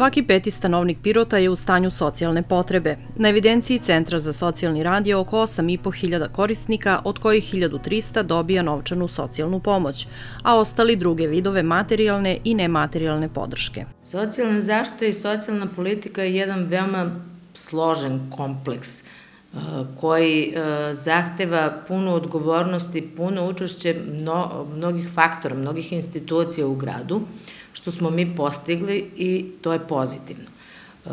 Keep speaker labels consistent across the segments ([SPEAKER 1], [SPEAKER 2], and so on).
[SPEAKER 1] Svaki peti stanovnik Pirota je u stanju socijalne potrebe. Na evidenciji Centra za socijalni rad je oko 8.500 korisnika, od kojih 1300 dobija novčanu socijalnu pomoć, a ostali druge vidove materijalne i nematerijalne podrške.
[SPEAKER 2] Socijalna zaštita i socijalna politika je jedan veoma složen kompleks koji uh, zahteva puno odgovornosti, puno učešće mnogih faktora, mnogih institucija u gradu, što smo mi postigli i to je pozitivno. Uh,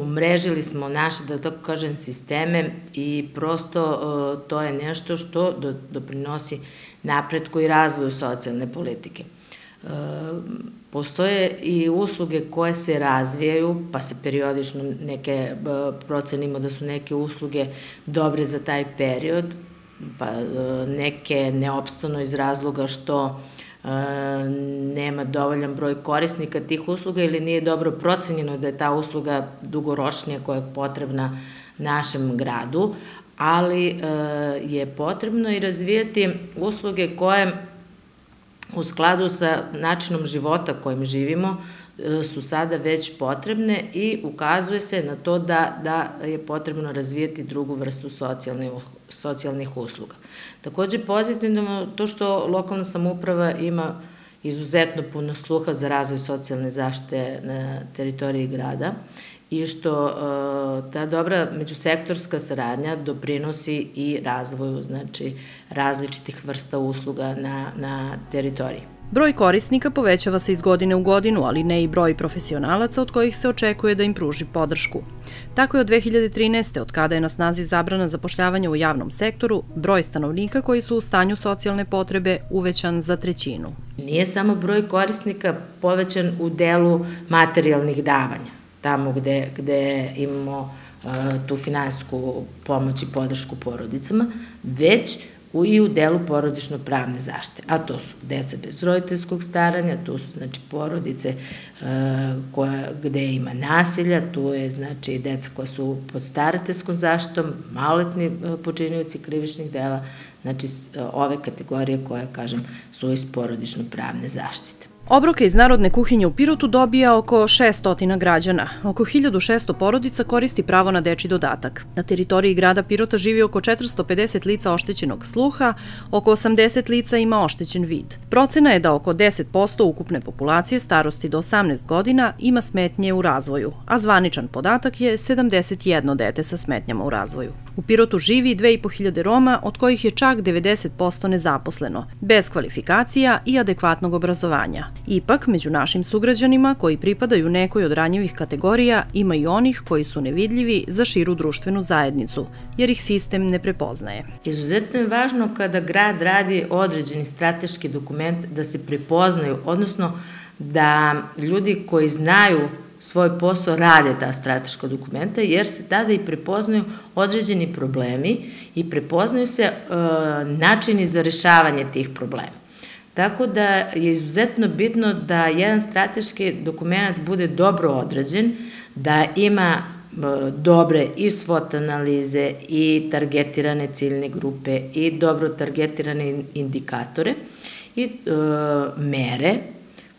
[SPEAKER 2] umrežili smo naše, da tako kažem, sisteme i prosto uh, to je nešto što doprinosi napretku i razvoju socijalne politike. Postoje i usluge koje se razvijaju, pa se periodično neke procenimo da su neke usluge dobre za taj period, pa neke neopstano iz razloga što uh, nema dovoljan broj korisnika tih usluga ili nije dobro procenjeno da je ta usluga dugoročnija koja je potrebna našem gradu, ali e, je potrebno i razvijati usluge koje u skladu sa načinom života kojim živimo e, su sada već potrebne i ukazuje se na to da, da je potrebno razvijati drugu vrstu socijalnih, socijalnih usluga. Takođe pozitivno to što lokalna samuprava ima izuzetno puno sluha za razvoj socijalne zaštite na teritoriji grada i što uh, ta dobra međusektorska saradnja doprinosi i razvoju znači, različitih vrsta usluga na, na teritoriji.
[SPEAKER 1] Broj korisnika povećava se iz godine u godinu, ali ne i broj profesionalaca od kojih se očekuje da im pruži podršku. Tako je od 2013. od kada je na snazi zabrana zapošljavanja u javnom sektoru, broj stanovnika koji su u stanju socijalne potrebe uvećan za trećinu.
[SPEAKER 2] Nije samo broj korisnika povećan u delu materijalnih davanja, tamo gde, gde imamo uh, tu finansku pomoć i podršku porodicama, već u, i u delu porodično-pravne zaštite, a to su deca bez roditeljskog staranja, to su znači porodice uh, koja, gde ima nasilja, tu je znači deca koja su pod starateljskom zaštitom, maloletni uh, počinjujući krivičnih dela, znači uh, ove kategorije koje, kažem, su iz porodično-pravne zaštite.
[SPEAKER 1] Obroke iz Narodne kuhinje u Pirotu dobija oko 600 građana. Oko 1600 porodica koristi pravo na deči dodatak. Na teritoriji grada Pirota živi oko 450 lica oštećenog sluha, oko 80 lica ima oštećen vid. Procena je da oko 10% ukupne populacije starosti do 18 godina ima smetnje u razvoju, a zvaničan podatak je 71 dete sa smetnjama u razvoju. U Pirotu živi 2500 Roma, od kojih je čak 90% nezaposleno, bez kvalifikacija i adekvatnog obrazovanja. Ipak, među našim sugrađanima koji pripadaju nekoj od ranjivih kategorija ima i onih koji su nevidljivi za širu društvenu zajednicu, jer ih sistem ne prepoznaje.
[SPEAKER 2] Izuzetno je važno kada grad radi određeni strateški dokument da se prepoznaju, odnosno da ljudi koji znaju svoj posao rade ta strateška dokumenta, jer se tada i prepoznaju određeni problemi i prepoznaju se e, načini za rešavanje tih problema. Tako da je izuzetno bitno da jedan strateški dokument bude dobro odrađen, da ima e, dobre i SWOT analize i targetirane ciljne grupe i dobro targetirane indikatore i e, mere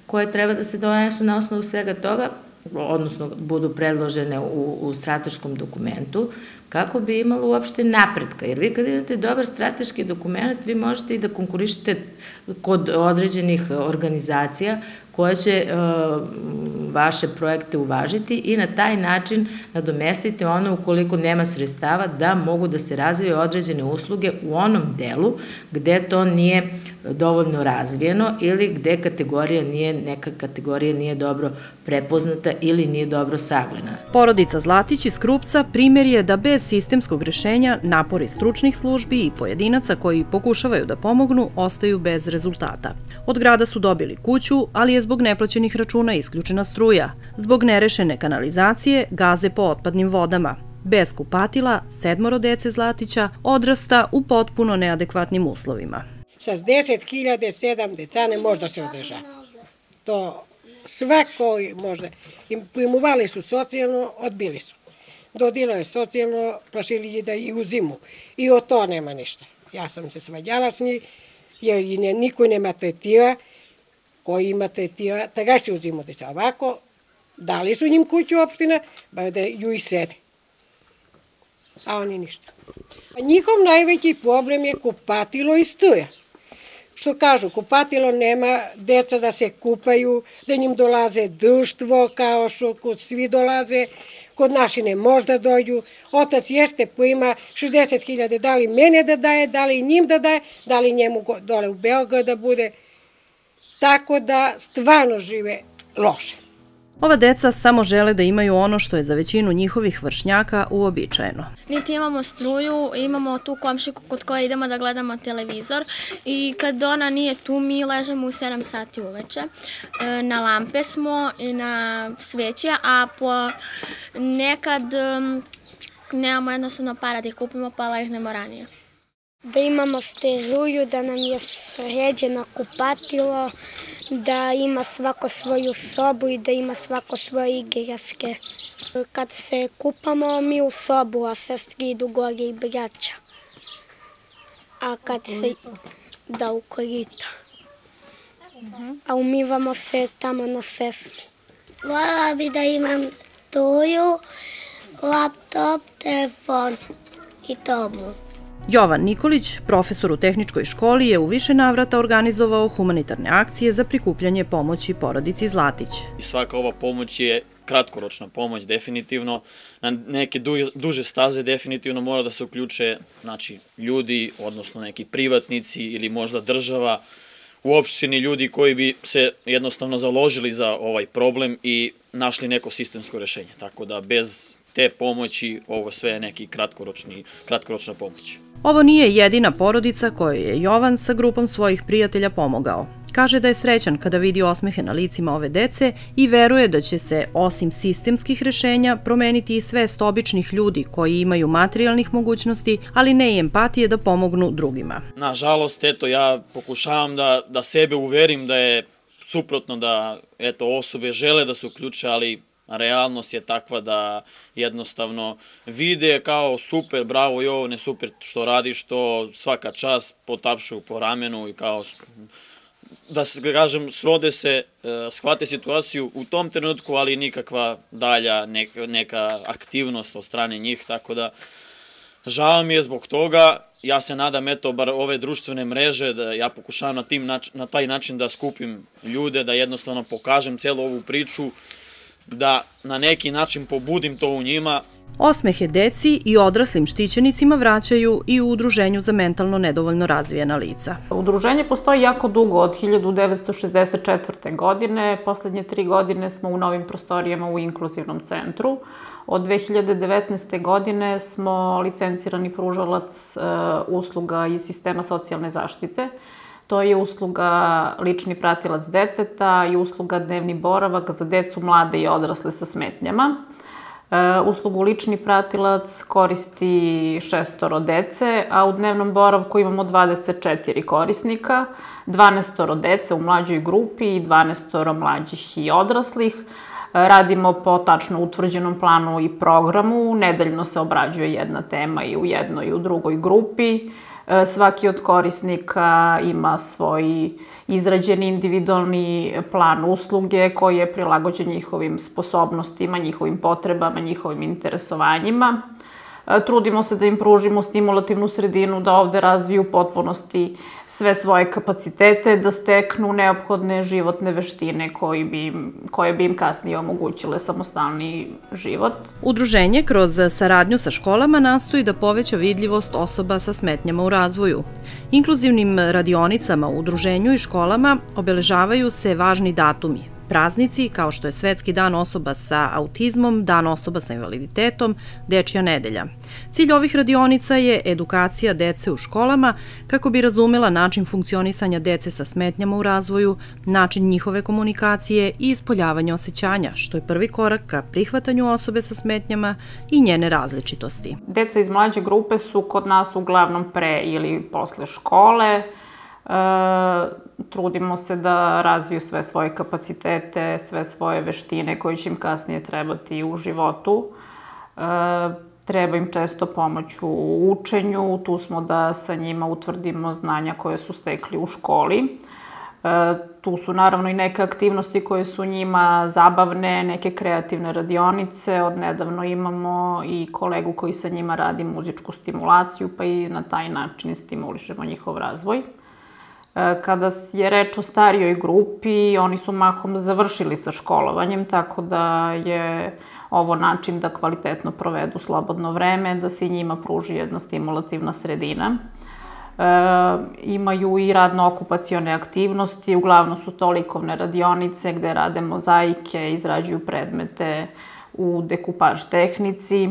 [SPEAKER 2] koje treba da se donesu na osnovu svega toga, odnosno budu predložene u, u strateškom dokumentu, kako bi imalo uopšte napretka. Jer vi kad imate dobar strateški dokument, vi možete i da konkurišete kod određenih organizacija koja će uh, vaše projekte uvažiti i na taj način nadomestiti ono ukoliko nema sredstava da mogu da se razvije određene usluge u onom delu gde to nije dovoljno razvijeno ili gde kategorija nije, neka kategorija nije dobro prepoznata ili nije dobro saglena.
[SPEAKER 1] Porodica Zlatić iz Krupca primjer je da bez sistemskog rešenja napori stručnih službi i pojedinaca koji pokušavaju da pomognu ostaju bez rezultata. Od grada su dobili kuću, ali je zbog neplaćenih računa isključena struja. Zbog nerešene kanalizacije gaze po otpadnim vodama. Bez kupatila, sedmoro dece Zlatića odrasta u potpuno neadekvatnim uslovima.
[SPEAKER 3] Sa 10.000 sedam deca ne može da se održa. To svako može. Imovali su socijalno, odbili su. Dodilo je socijalno, plašili da i u zimu. I o to nema ništa. Ja sam se svađala s njih, jer niko nema tetiva, koji ima tetiva, tagaj se uzimo deca. Ovako, Dali su njim kuću opština, ba da ju i sede. A oni ništa. A njihov najveći problem je kupatilo i stuja. Što kažu, kupatilo nema deca da se kupaju, da njim dolaze društvo kao što kod svi dolaze, kod našine možda dođu. Otac jeste po ima 60.000, da li mene da daje, da li njim da daje, da li njemu dole u Beograd da bude. Tako da stvarno žive loše.
[SPEAKER 1] Ova deca samo žele da imaju ono što je za većinu njihovih vršnjaka uobičajeno.
[SPEAKER 4] Niti imamo struju, imamo tu komšiku kod koje idemo da gledamo televizor i kad ona nije tu mi ležemo u 7 sati uveče. E, na lampe smo i na sveće, a po nekad nemamo jednostavno para da ih kupimo, pa legnemo ranije
[SPEAKER 5] da imamo struju, da nam je sređeno kupatilo, da ima svako svoju sobu i da ima svako svoje igračke. Kad se kupamo mi u sobu, a sestri idu gore i braća. A kad se da u korito. A umivamo se tamo na sesmu.
[SPEAKER 6] Voljela bi da imam tuju, laptop, telefon i tomu.
[SPEAKER 1] Jovan Nikolić, profesor u tehničkoj školi, je u više navrata organizovao humanitarne akcije za prikupljanje pomoći porodici Zlatić.
[SPEAKER 7] I svaka ova pomoć je kratkoročna pomoć, definitivno. Na neke duže staze definitivno mora da se uključe znači, ljudi, odnosno neki privatnici ili možda država, u opštini ljudi koji bi se jednostavno založili za ovaj problem i našli neko sistemsko rešenje. Tako da bez te pomoći ovo sve je neki kratkoročni, kratkoročna pomoć.
[SPEAKER 1] Ovo nije jedina porodica kojoj je Jovan sa grupom svojih prijatelja pomogao. Kaže da je srećan kada vidi osmehe na licima ove dece i veruje da će se, osim sistemskih rešenja, promeniti i svest običnih ljudi koji imaju materijalnih mogućnosti, ali ne i empatije da pomognu drugima.
[SPEAKER 7] Nažalost, eto, ja pokušavam da, da sebe uverim da je suprotno da eto, osobe žele da se uključe, ali realnost je takva da jednostavno vide kao super, bravo Jovane, super što radiš, to svaka čast potapšaju po ramenu i kao da se kažem, srode se, shvate situaciju u tom trenutku, ali nikakva dalja neka, neka aktivnost od strane njih, tako da žao mi je zbog toga, ja se nadam, eto, bar ove društvene mreže, da ja pokušavam na, tim na taj način da skupim ljude, da jednostavno pokažem celu ovu priču, da na neki način pobudim to u njima.
[SPEAKER 1] Osmehe deci i odraslim štićenicima vraćaju i u Udruženju za mentalno nedovoljno razvijena lica.
[SPEAKER 8] Udruženje postoji jako dugo, od 1964. godine. Poslednje tri godine smo u novim prostorijama u inkluzivnom centru. Od 2019. godine smo licencirani pružalac e, usluga iz sistema socijalne zaštite. To je usluga lični pratilac deteta i usluga dnevni boravak za decu, mlade i odrasle sa smetnjama. E, uslugu lični pratilac koristi šestoro dece, a u dnevnom boravku imamo 24 korisnika, 12 dece u mlađoj grupi i 12 mlađih i odraslih. E, radimo po tačno utvrđenom planu i programu, nedeljno se obrađuje jedna tema i u jednoj i u drugoj grupi. Svaki od korisnika ima svoj izrađeni individualni plan usluge koji je prilagođen njihovim sposobnostima, njihovim potrebama, njihovim interesovanjima. E, trudimo se da im pružimo stimulativnu sredinu, da ovde razviju potpunosti sve svoje kapacitete, da steknu neophodne životne veštine koji bi, koje bi im kasnije omogućile samostalni život.
[SPEAKER 1] Udruženje kroz saradnju sa školama nastoji da poveća vidljivost osoba sa smetnjama u razvoju. Inkluzivnim radionicama u udruženju i školama obeležavaju se važni datumi, praznici kao što je Svetski dan osoba sa autizmom, dan osoba sa invaliditetom, Dečja nedelja. Cilj ovih radionica je edukacija dece u školama kako bi razumela način funkcionisanja dece sa smetnjama u razvoju, način njihove komunikacije i ispoljavanje osjećanja, što je prvi korak ka prihvatanju osobe sa smetnjama i njene različitosti.
[SPEAKER 8] Deca iz mlađe grupe su kod nas uglavnom pre ili posle škole, E, trudimo se da razviju sve svoje kapacitete, sve svoje veštine koje će im kasnije trebati u životu. E, treba im često pomoć u učenju, tu smo da sa njima utvrdimo znanja koje su stekli u školi. E, tu su naravno i neke aktivnosti koje su njima zabavne, neke kreativne radionice. Od nedavno imamo i kolegu koji sa njima radi muzičku stimulaciju, pa i na taj način stimulišemo njihov razvoj. Kada je reč o starijoj grupi, oni su mahom završili sa školovanjem, tako da je ovo način da kvalitetno provedu slobodno vreme, da se njima pruži jedna stimulativna sredina. E, imaju i radno-okupacione aktivnosti, uglavnom su to likovne radionice gde rade mozaike, izrađuju predmete u dekupaž tehnici.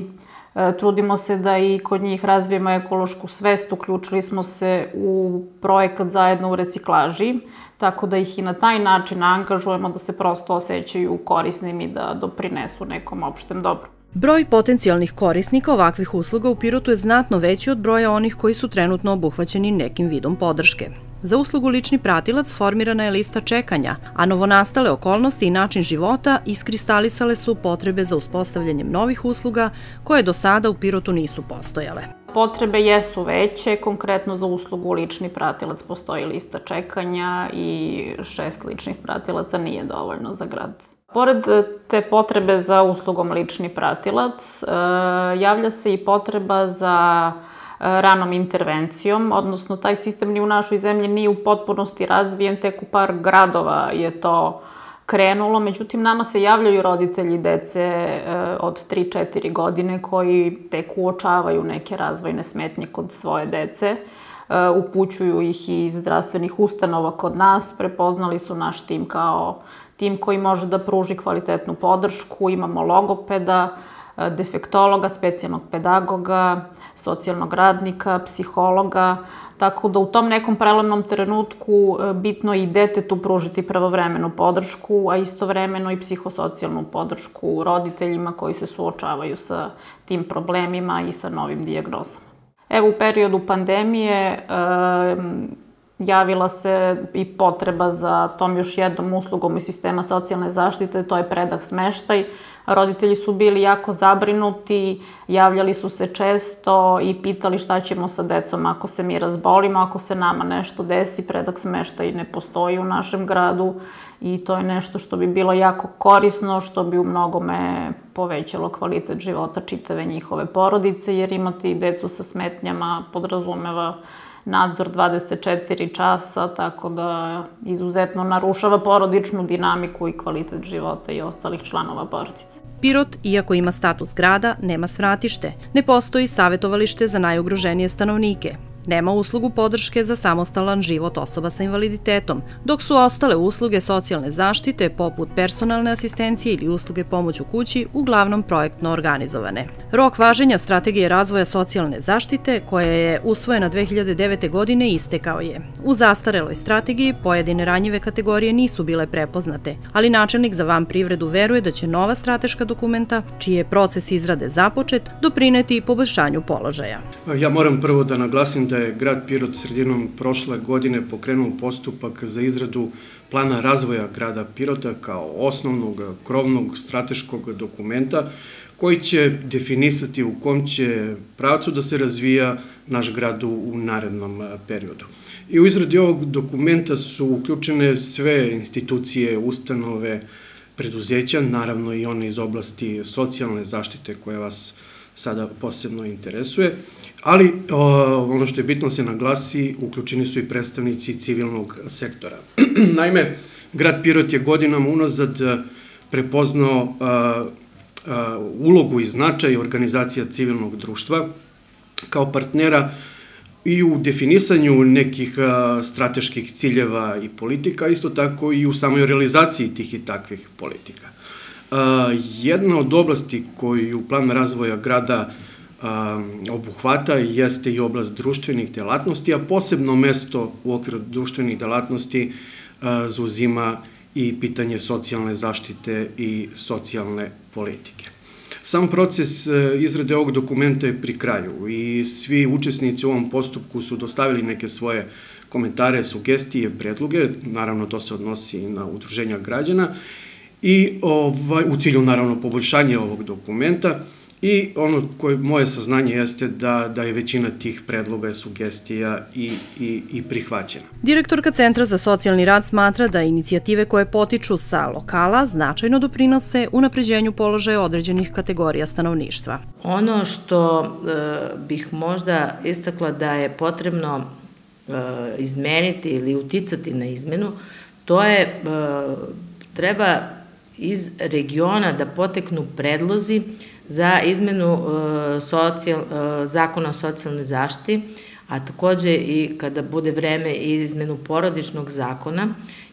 [SPEAKER 8] E, trudimo se da i kod njih razvijemo ekološku svest, uključili smo se u projekat zajedno u reciklaži, tako da ih i na taj način angažujemo da se prosto osjećaju korisnim i da doprinesu nekom opštem dobru.
[SPEAKER 1] Broj potencijalnih korisnika ovakvih usluga u Pirotu je znatno veći od broja onih koji su trenutno obuhvaćeni nekim vidom podrške. Za uslugu lični pratilac formirana je lista čekanja, a novonastale okolnosti i način života iskristalisale su potrebe za uspostavljanjem novih usluga koje do sada u Pirotu nisu postojale.
[SPEAKER 8] Potrebe jesu veće, konkretno za uslugu lični pratilac postoji lista čekanja i šest ličnih pratilaca nije dovoljno za grad. Pored e, te potrebe za uslugom lični pratilac, e, javlja se i potreba za ranom intervencijom, odnosno taj sistem ni u našoj zemlji nije u potpunosti razvijen, tek u par gradova je to krenulo, međutim nama se javljaju roditelji dece od 3-4 godine koji tek uočavaju neke razvojne smetnje kod svoje dece, upućuju ih iz zdravstvenih ustanova kod nas, prepoznali su naš tim kao tim koji može da pruži kvalitetnu podršku. Imamo logopeda, e, defektologa, specijalnog pedagoga, socijalnog radnika, psihologa, tako da u tom nekom prelomnom trenutku e, bitno je i detetu pružiti pravovremenu podršku, a istovremeno i psihosocijalnu podršku roditeljima koji se suočavaju sa tim problemima i sa novim diagnozama. Evo u periodu pandemije e, javila se i potreba za tom još jednom uslugom iz sistema socijalne zaštite, to je predah smeštaj. Roditelji su bili jako zabrinuti, javljali su se često i pitali šta ćemo sa decom ako se mi razbolimo, ako se nama nešto desi, predah smeštaj ne postoji u našem gradu i to je nešto što bi bilo jako korisno, što bi u mnogome povećalo kvalitet života čitave njihove porodice, jer imati decu sa smetnjama podrazumeva nadzor 24 časa, tako da izuzetno narušava porodičnu dinamiku i kvalitet života i ostalih članova porodice.
[SPEAKER 1] Pirot, iako ima status grada, nema svratište. Ne postoji savjetovalište za najugroženije stanovnike. Nema uslugu podrške za samostalan život osoba sa invaliditetom, dok su ostale usluge socijalne zaštite, poput personalne asistencije ili usluge pomoć u kući, uglavnom projektno organizovane. Rok važenja strategije razvoja socijalne zaštite, koja je usvojena 2009. godine, istekao je. U zastareloj strategiji pojedine ranjive kategorije nisu bile prepoznate, ali načelnik za van privredu veruje da će nova strateška dokumenta, čiji je proces izrade započet, doprineti poboljšanju položaja.
[SPEAKER 9] Ja moram prvo da naglasim da da je grad Pirot sredinom prošle godine pokrenuo postupak za izradu plana razvoja grada Pirota kao osnovnog krovnog strateškog dokumenta koji će definisati u kom će pravcu da se razvija naš grad u narednom periodu. I u izradi ovog dokumenta su uključene sve institucije, ustanove, preduzeća, naravno i one iz oblasti socijalne zaštite koje vas sada posebno interesuje. Ali ono što je bitno se naglasi, uključeni su i predstavnici civilnog sektora. Naime, grad Pirot je godinama unazad e, prepoznao ulogu i značaj organizacija civilnog društva kao partnera i u definisanju nekih strateških ciljeva i politika, isto tako i u samoj realizaciji tih i takvih politika. Jedna od oblasti koju plan razvoja grada obuhvata jeste i oblast društvenih delatnosti, a posebno mesto u okviru društvenih delatnosti zauzima i pitanje socijalne zaštite i socijalne politike. Sam proces e, izrade ovog dokumenta je pri kraju i svi učesnici u ovom postupku su dostavili neke svoje komentare, sugestije, predloge, naravno to se odnosi i na udruženja građana, i ovaj, u cilju naravno poboljšanja ovog dokumenta I ono koje moje saznanje jeste da, da je većina tih predloga, sugestija i, i, i prihvaćena.
[SPEAKER 1] Direktorka Centra za socijalni rad smatra da inicijative koje potiču sa lokala značajno doprinose unapređenju položaja određenih kategorija stanovništva.
[SPEAKER 2] Ono što e, bih možda istakla da je potrebno e, izmeniti ili uticati na izmenu, to je e, treba iz regiona da poteknu predlozi za izmenu e, socijal, e, zakona o socijalnoj zaštiti, a takođe i kada bude vreme i izmenu porodičnog zakona,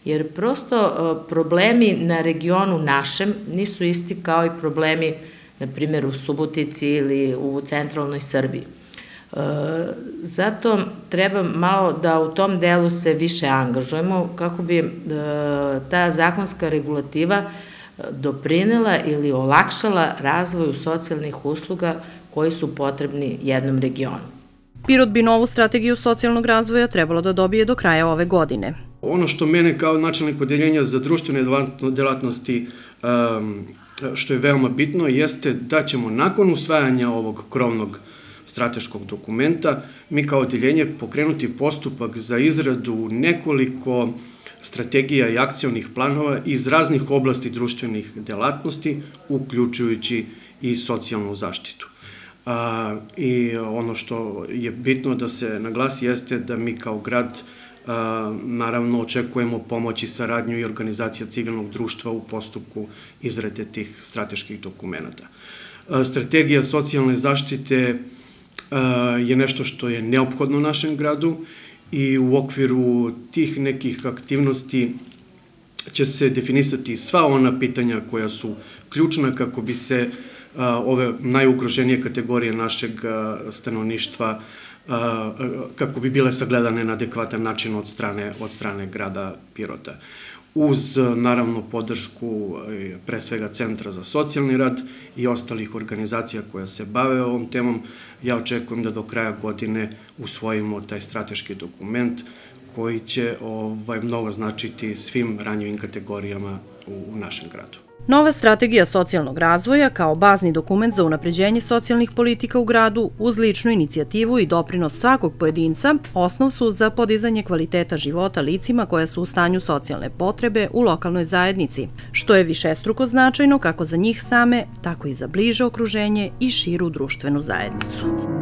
[SPEAKER 2] jer prosto e, problemi na regionu našem nisu isti kao i problemi, na primjer, u Subotici ili u centralnoj Srbiji. Zato treba malo da u tom delu se više angažujemo kako bi ta zakonska regulativa doprinela ili olakšala razvoju socijalnih usluga koji su potrebni jednom regionu.
[SPEAKER 1] Pirot bi novu strategiju socijalnog razvoja trebalo da dobije do kraja ove godine.
[SPEAKER 9] Ono što mene kao načelnik podeljenja za društvene delatnosti što je veoma bitno jeste da ćemo nakon usvajanja ovog krovnog strateškog dokumenta mi kao odeljenje pokrenuti postupak za izradu nekoliko strategija i akcionih planova iz raznih oblasti društvenih delatnosti, uključujući i socijalnu zaštitu. A, I ono što je bitno da se naglasi jeste da mi kao grad naravno očekujemo pomoć i saradnju i organizacija civilnog društva u postupku izrade tih strateških dokumenta. Strategija socijalne zaštite je nešto što je neophodno našem gradu i u okviru tih nekih aktivnosti će se definisati sva ona pitanja koja su ključna kako bi se ove najugroženije kategorije našeg stanovništva kako bi bile sagledane na adekvatan način od strane, od strane grada Pirota uz naravno podršku e, pre svega Centra za socijalni rad i ostalih organizacija koja se bave ovom temom, ja očekujem da do kraja godine usvojimo taj strateški dokument koji će ovaj, mnogo značiti svim ranjivim kategorijama u, u našem gradu.
[SPEAKER 1] Nova strategija socijalnog razvoja kao bazni dokument za unapređenje socijalnih politika u gradu uz ličnu inicijativu i doprinos svakog pojedinca osnov su za podizanje kvaliteta života licima koja su u stanju socijalne potrebe u lokalnoj zajednici, što je višestruko značajno kako za njih same, tako i za bliže okruženje i širu društvenu zajednicu.